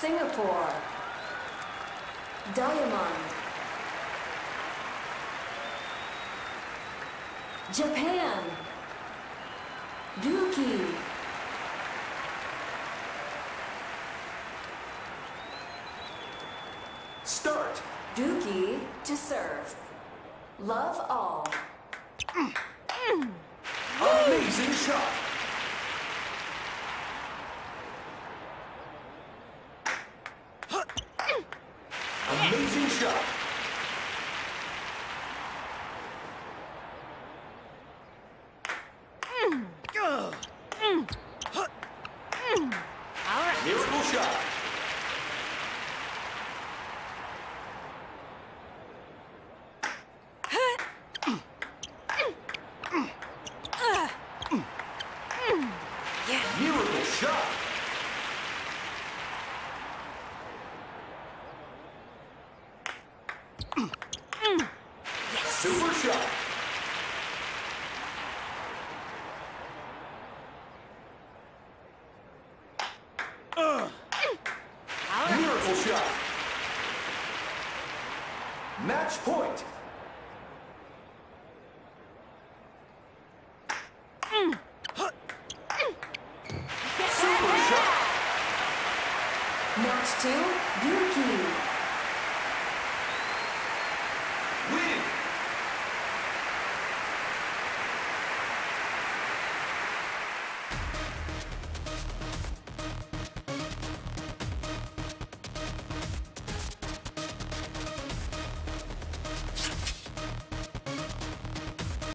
Singapore. Diamond. Japan. Dookie. Start. Dookie to serve. Love all. Amazing shot. Amazing shot. All right. Miracle shot. Yeah. Miracle shot. Super shot. Right. Miracle shot. Match point. Match two.